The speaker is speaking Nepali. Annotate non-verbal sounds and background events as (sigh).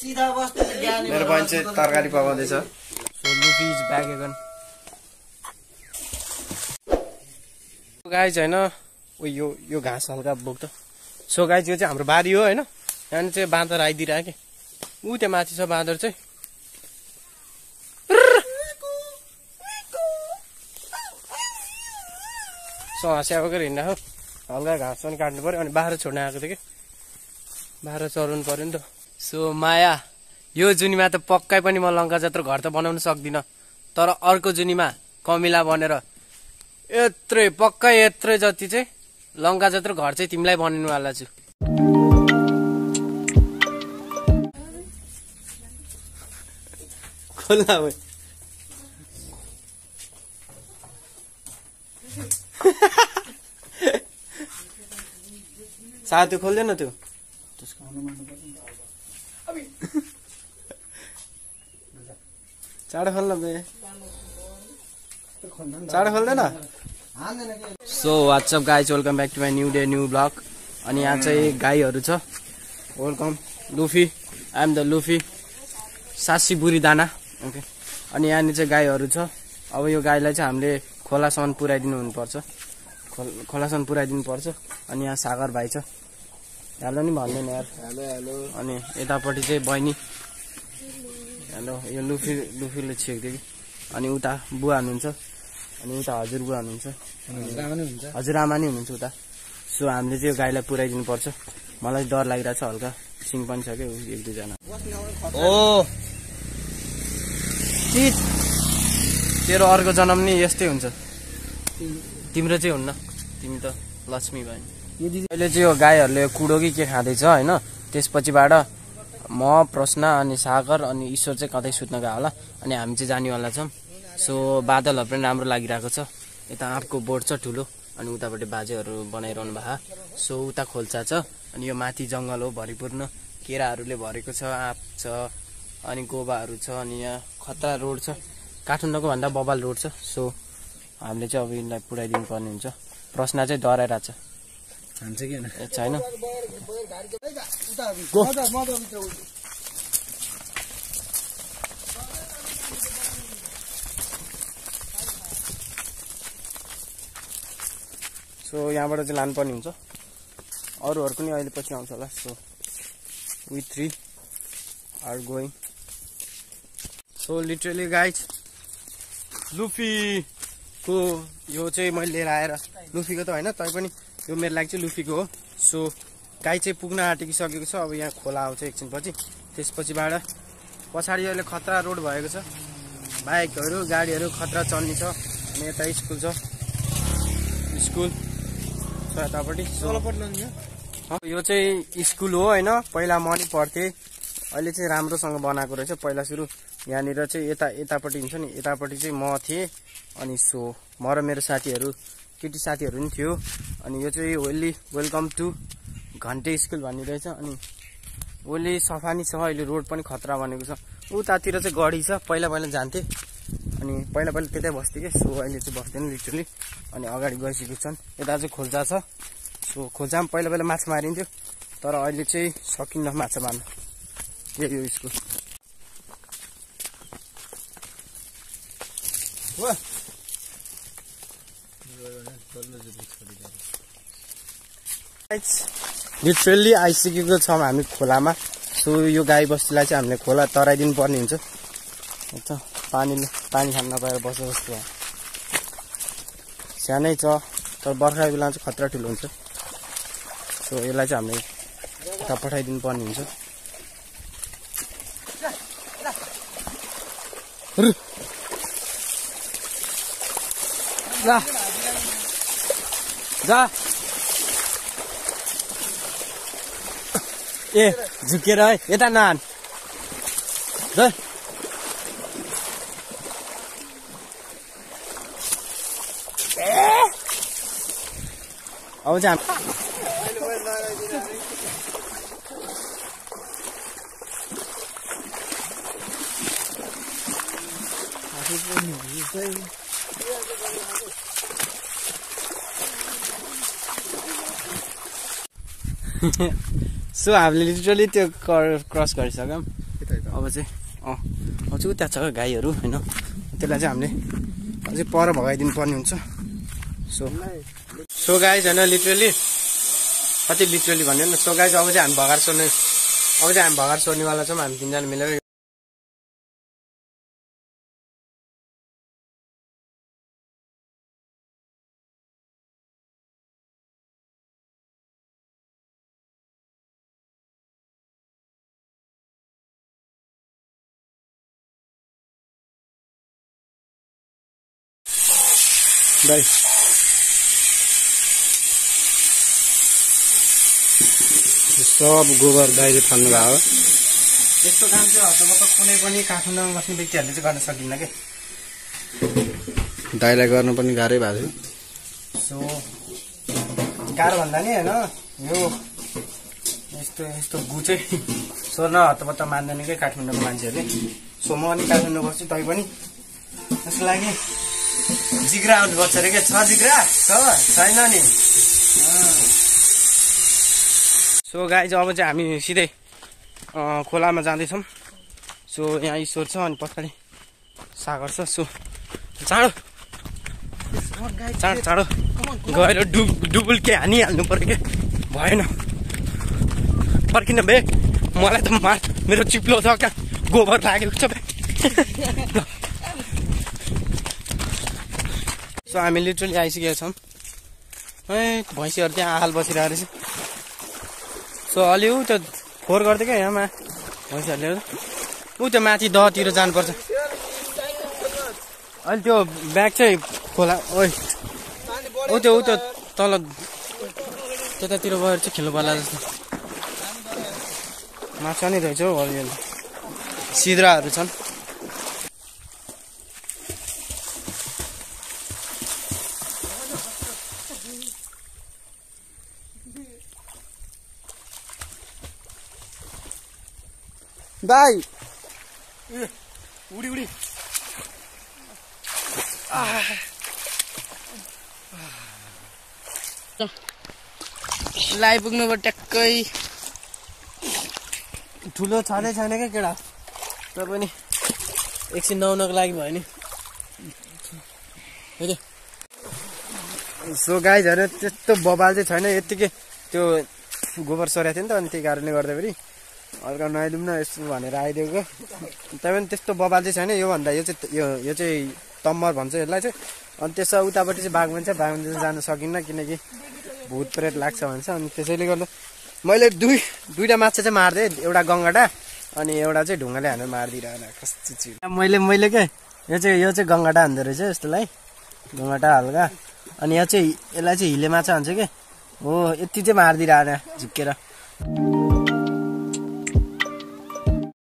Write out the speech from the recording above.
मेरो बहिनी चाहिँ तरकारी पकाउँदैछ। गाई चाहिँ होइन ऊ यो यो घाँस हल्का बोक्छ सो गाई यो चाहिँ हाम्रो बारी हो होइन। यहाँनिर चाहिँ बाँदर आइदिइरहेको कि? ऊ त्यहाँ माथि छ बाँदर चाहिँ। सो हाँस्या बोकेर हिँड्दा हो। हल्का घाँस पनि काट्नु पऱ्यो अनि बाह्र छोड्न आएको थियो कि? बाह्र चढाउनु पऱ्यो नि त। सो माया यो जुनीमा त पक्कै पनि म लङ्का जत्रो घर त बनाउन सक्दिनँ तर अर्को जुनीमा कमिला बनेर यत्रै पक्कै यत्रै जति चाहिँ लङ्का जत्रो घर चाहिँ तिमीलाई बनाउनुवाला छु। खोला (laughs) साथी खोल्दैन त्यो? चाँडो खोल्न बे। चाँडो खोल्दैन so what's up guys welcome back to my new day new vlog अनि यहाँ चाहिँ गाईहरू छ। Welcome Luffy I am the Luffy सासी बुढी दाना। ओके अनि यहाँनिर चाहिँ गाईहरू छ। अब यो गाईलाई चाहिँ हामीले खोलासम्म पुऱ्याइदिनु हुनुपर्छ। खोल खोलासम्म पुऱ्याइदिनु पर्छ। अनि यहाँ सागर भाइ छ। हेलो नि भन्दैन यार। Hello hello. अनि यतापट्टि चाहिँ बहिनी। हेलो यो लुफी लुफीले छेक्दियो कि? अनि उता बुवा हुनुहुन्छ। अनि उता हजुर बुवा हुनुहुन्छ। हजुरआमा नि हुनुहुन्छ? उता। सो हामीले चाहिँ यो गाईलाई पुऱ्याइदिनु पर्छ। मलाई डर लागिरहेको छ हल्का। सिङ पनि छ क्या एक दुईजना। ओ! तेरो अर्को जन्म नि यस्तै हुन्छ। तिम्रो चाहिँ हुन्न। तिमी त लक्ष्मी भयो अहिले चाहिँ यो गाईहरूले कुडो कि के खाँदैछ होइन? त्यसपछिबाट म प्रश्न अनि सागर अनि ईश्वर चाहिँ कतै सुत्न गयो होला अनि हामी चाहिँ जानेवाला छौँ। सो बादलहरू पनि राम्रो लागिरहेको छ। यता आँपको बोट छ ठुलो अनि उतापट्टि बाजेहरू बनाइरहनु भएको। सो उता खोल्सा छ अनि यो माथि जङ्गल हो भरिपूर्ण। केराहरूले भरेको छ आँप छ अनि गोबाहरू छ अनि यहाँ खतरा रोड छ। काठमाडौँको भन्दा बबाल रोड छ। सो हामीले चाहिँ अब यिनलाई पुऱ्याइदिनु पर्ने हुन्छ। प्रश्न चाहिँ डराइरहेको छ हान्छ कि छैन। सो यहाँबाट चाहिँ लानुपर्ने हुन्छ। अरूहरू पनि अहिले पछि आउँछ होला। So we three are going so literally guys लुफीको यो चाहिँ मैले लिएर आएर लुफीको त होइन तै पनि यो मेरो लागि चाहिँ लुफीको हो। सो गाई चाहिँ पुग्न आँटिसकेको छ अब यहाँ खोला आउँछ एकछिनपछि। त्यसपछिबाट पछाडि अहिले खतरा रोड भएको छ। बाइकहरू गाडीहरू खतरा चल्ने छ। अनि यता स्कुल छ। स्कुल छ यतापट्टि यो चाहिँ स्कुल हो होइन। पहिला म नि पढ्थेँ। अहिले चाहिँ राम्रोसँग बनाएको रहेछ। पहिला सुरु यहाँनिर चाहिँ यता यतापट्टि हुन्छ नि। यतापट्टि चाहिँ म थिएँ। अनि सो म र मेरो साथीहरू केटी साथीहरू पनि थियो। अनि यो चाहिँ वेल्ली वेलकम टु घन्टे स्कुल भन्ने रहेछ। अनि ओली सफा नि छ अहिले रोड पनि खतरा बनेको छ। उतातिर चाहिँ गढी छ पहिला पहिला जान्थेँ। अनि पहिला पहिला त्यतै बस्थेँ कि? सो अहिले चाहिँ बस्दैन लिटरली अनि अगाडि गइसकेको छन्। यता चाहिँ खोल्जा छ। सो खोल्जामा पहिला पहिला माछा मारिन्थ्यो। तर अहिले चाहिँ सकिन्न माछा मार्न। यही हो स्कुल। लिटरली आइसकेको छौँ हामी खोलामा सो यो गाई बस्तीलाई चाहिँ हामीले खोला तराइदिनु पर्ने हुन्छ पानीले पानी खान नपाएर बस्छ जस्तो सानै छ तर बर्खा बेला चाहिँ खतरा ठुलो हुन्छ सो यसलाई चाहिँ हामीले उता पठाइदिनु पर्ने हुन्छ रु। जा जा ए झुकेर है यता नान ल अब चाहिँ हाम- सो हामीले लिटरली त्यो क्रस गरिसक्यौँ। अब चाहिँ अँ अझै त्यहाँ छ गाईहरू होइन? त्यसलाई चाहिँ हामीले अझै पर भगाइदिनु पर्ने हुन्छ। सो सो गाई छैन लिटरली कति लिटरली भन्यो नि सो गाई अब चाहिँ हामी भगाएर सोध्ने अब चाहिँ हामी भगाएर सोध्नेवाला छौँ हामी तिनजना मिलेर। दाइ सब गोबर दाइले फाल्नु भएको हो। यस्तो काम चाहिँ हतपत कुनै पनि काठमाडौँमा बस्ने व्यक्तिहरूले चाहिँ गर्न सकिन्न कि? दाइलाई गर्नु पनि गाह्रै भएको थियो। सो गाह्रो भन्दा नि होइन यो यस्तो यस्तो गु चाहिँ सोर्न हतपत्त मान्दैन क्या काठमाडौँको मान्छेहरूले। सो म अनि काठमाडौँ बस्छु तै पनि। त्यसको लागि जिग्रा आउनुपर्छ अरे क्या? छ जिग्रा? छ। छैन नि। सो गाई चाहिँ अब चाहिँ हामी सिधै खोलामा जाँदैछौँ। सो यहाँ ईश्वर छ अनि पछाडि सागर छ। सो चाँडो। चाँडो चाँडो। गएर डुब डुबुल्के हानिहाल्नु पऱ्यो क्या? भएन। फर्किन बे। मलाई त मार मेरो चिप्लो छ क्या? गोबर लागेको छ बे। सो हामी लिटरली आइसकेका छौँ। ए भैँसीहरू त्यहाँ आहाल बसिरहेको रहेछ। सो अलि ऊ त्यो फोहोर गर्दै क्या यहाँ मा? भैँसीहरूले ऊ त्यो माथि दहतिर जानुपर्छ। अहिले त्यो ब्याग चाहिँ खोला ओइ। ऊ त्यो ऊ त्यो तल त्यतातिर गएर चाहिँ खेल्नु पर्ला जस्तो। माछा नै रहेछ हौ अलिअलि सिद्राहरू छन्। दाइ उडी उडी लाइपुग्नु भयो ट्याक्कै ठुलो छँदै छैन क्या केटा तै पनि एकछिन नआउनको लागि भयो नि। सो गाईहरू त्यस्तो बबाल चाहिँ छैन। यत्तिकै त्यो गोबर सरेको थियो नि त अनि त्यही कारणले गर्दाखेरि हल्का नुहाइदिउँ न यसो भनेर आइदिएको। त्यही पनि त्यस्तो बबाल चाहिँ छैन योभन्दा यो चाहिँ यो यो चाहिँ तम्मर भन्छ यसलाई चाहिँ। अनि त्यसो उतापट्टि चाहिँ बाघ चाहिँ बाघ चाहिँ जान सकिन्न किनकि भूत प्रेत लाग्छ भन्छ। अनि त्यसैले गर्दा मैले दुई दुइटा माछा चाहिँ मारिदिएँ एउटा गङ्गाटा अनि एउटा चाहिँ ढुङ्गाले हानेर मारिदिइरहेन कस्तो चिज मैले मैले के? यो चाहिँ यो चाहिँ गङ्गाटा हान्दो रहेछ यस्तोलाई। गङ्गाटा हल्का। अनि यो चाहिँ यसलाई चाहिँ हिले माछा भन्छ कि? हो यति चाहिँ मारिदिइरहेन झिक्केर।